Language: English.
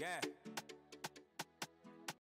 Yeah.